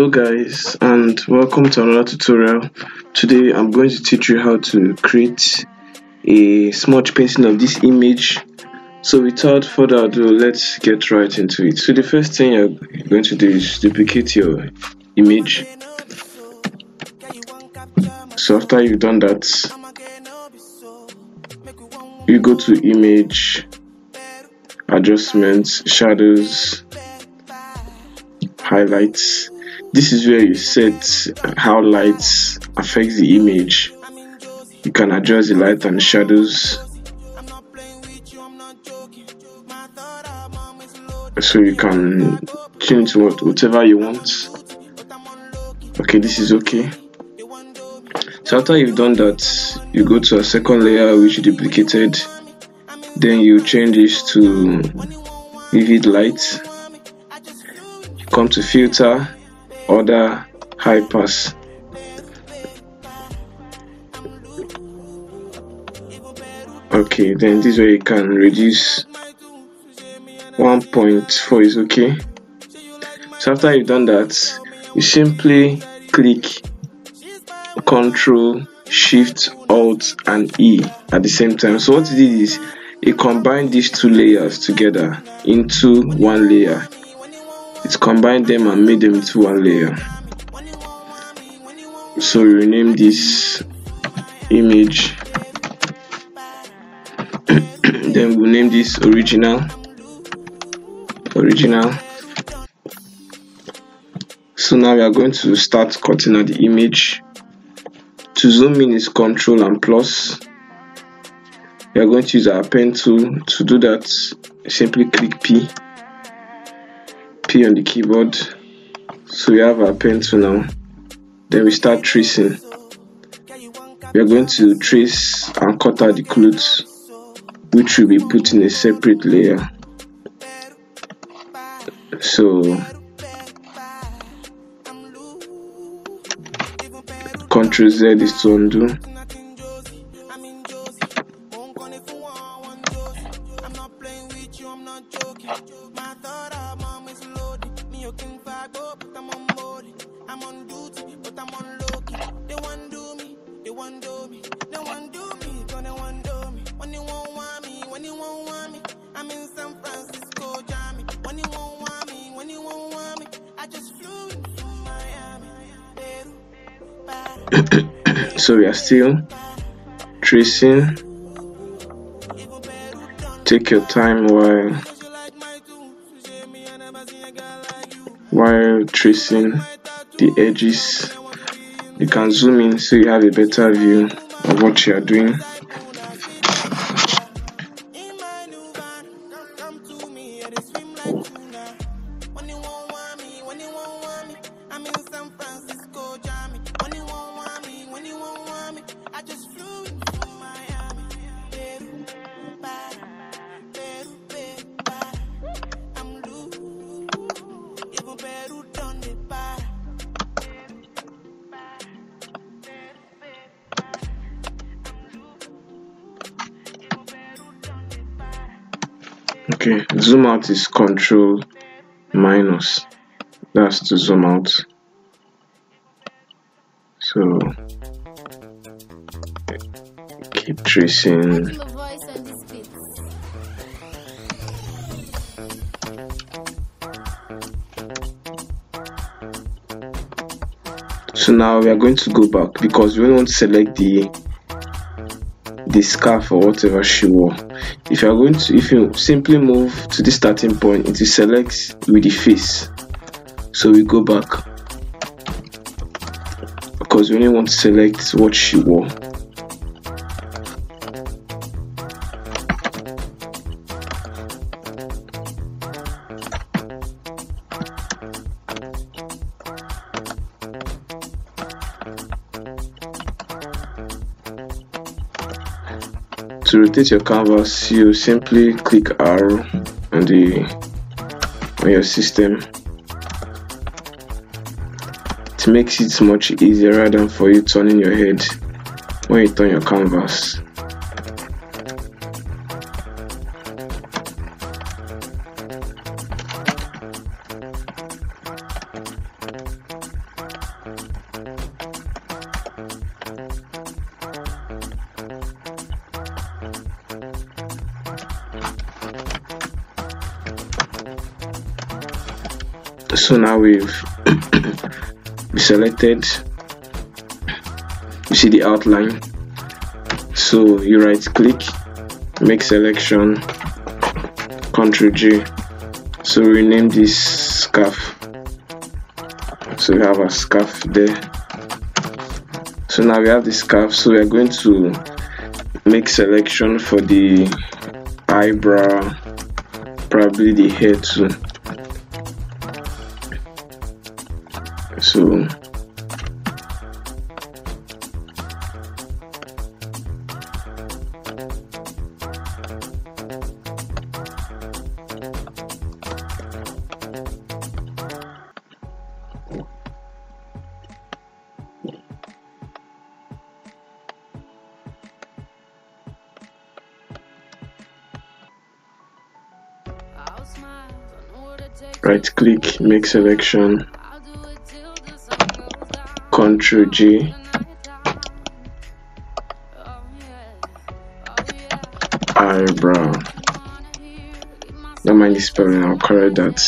hello guys and welcome to another tutorial. Today i'm going to teach you how to create a smudge painting of this image. So without further ado let's get right into it. So the first thing you're going to do is duplicate your image. So after you've done that you go to image adjustments shadows highlights this is where you set how lights affects the image. You can adjust the light and shadows. So you can change what whatever you want. Okay this is okay. So after you've done that you go to a second layer which you duplicated. Then you change this to vivid light. You come to filter high pass okay then this way you can reduce 1.4 is okay. So after you've done that you simply click control shift alt and e at the same time. So what it is it combine these two layers together into one layer it combined them and made them into one layer. So we rename this image. Then we'll name this original. Original. So now we are going to start cutting out the image. To zoom in is control and plus. We are going to use our pen tool to do that. Simply click p p on the keyboard. So we have our pen tool now. Then we start tracing. We are going to trace and cut out the clothes which will be put in a separate layer. So Ctrl Z is to undo so we are still tracing. Take your time while while tracing the edges. You can zoom in so you have a better view of what you are doing okay zoom out is control minus that's to zoom out. So keep tracing. So now we are going to go back because we want to select the the scarf or whatever she wore if you are going to if you simply move to the starting point it selects with the face. So we go back. Because we only want to select what she wore to rotate your canvas you simply click R on the on your system. It makes it much easier than for you turning your head when you turn your canvas so now we've selected you see the outline. So you right click make selection Ctrl G. So we rename this scarf. So we have a scarf there. So now we have the scarf. So we are going to make selection for the eyebrow probably the hair too so right click make selection Ctrl G. Eyebrow don't mind the spelling I'll correct that.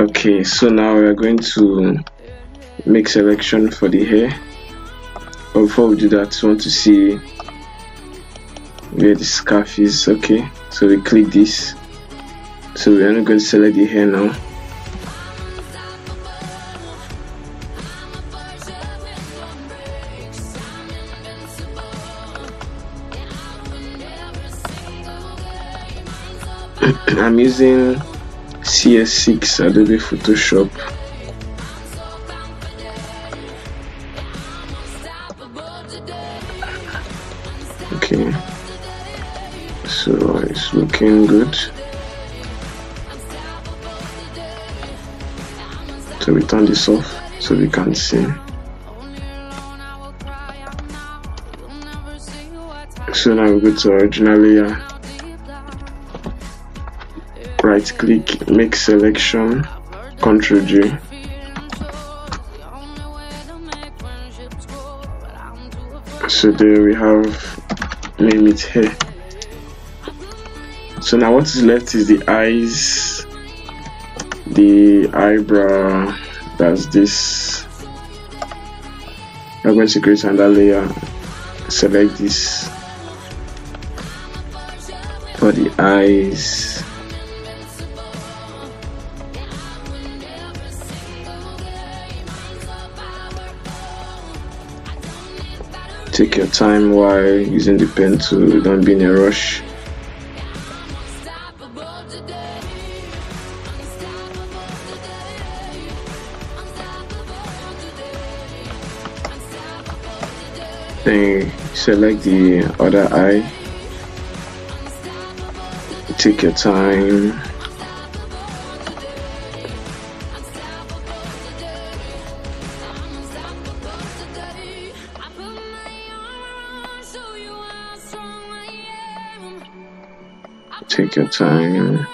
Okay so now we're going to make selection for the hair. But before we do that we want to see where the scarf is. Okay so we click this. So we're not going to select the hair now I'm using CS6 Adobe Photoshop. Okay. So it's looking good. So we turn this off so we can see. So now we go to original layer right click make selection Ctrl G. So there we have name it here. So now what is left is the eyes the eyebrow that's this. I'm going to create another layer select this. For the eyes take your time while using the pen to don't be in a rush. Then select the other eye. Take your time take your time.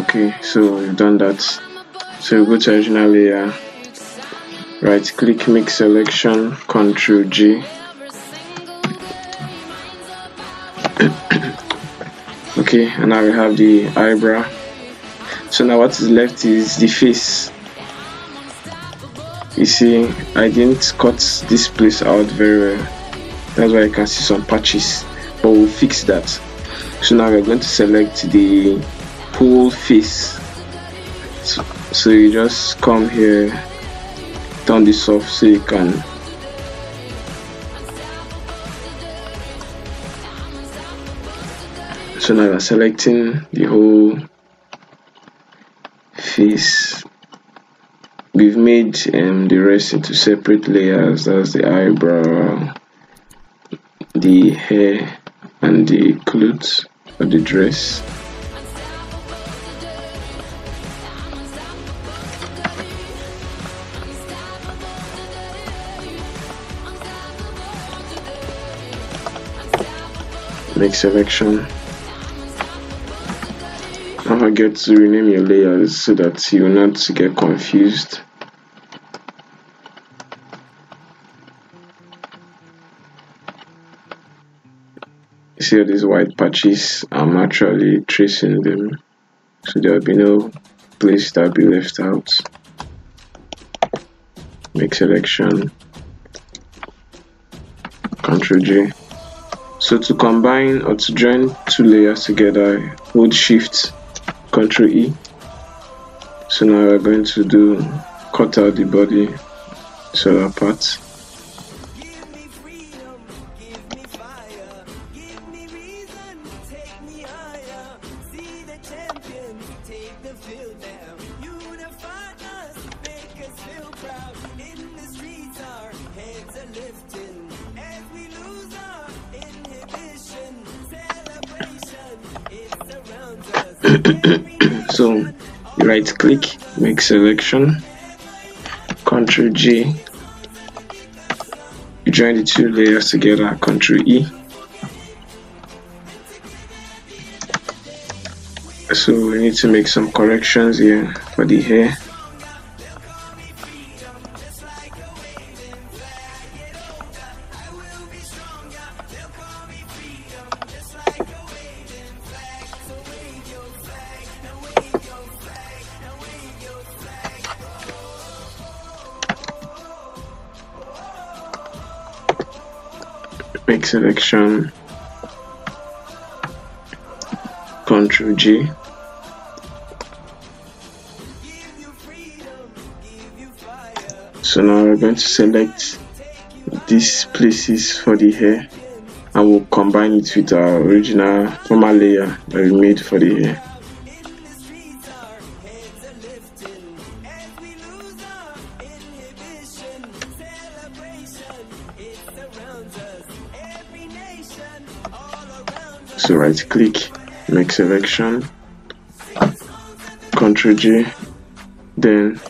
Okay so we've done that. So we go to original layer. Right click make selection ctrl g. Okay and now we have the eyebrow. So now what is left is the face you see I didn't cut this place out very well. That's why you can see some patches but we'll fix that. So now we're going to select the whole face. So, so you just come here turn this off so you can so now we're selecting the whole face we've made um, the rest into separate layers. That's the eyebrow the hair and the clothes of the dress. Make selection don't forget to rename your layers so that you will not get confused. See all these white patches? I'm actually tracing them. So there will be no place that will be left out. Make selection. Ctrl J. So to combine or to join two layers together hold shift Ctrl E. So now we're going to do cut out the body solar part so right click make selection Ctrl G you join the two layers together Ctrl E. So we need to make some corrections here for the hair make selection. Ctrl G. So now we're going to select these places for the hair and we'll combine it with our original former layer that we made for the hair so right click make selection ctrl J then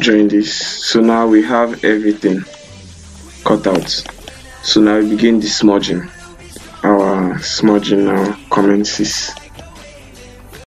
join this. So now we have everything cut out. So now we begin the smudging. Our smudging now commences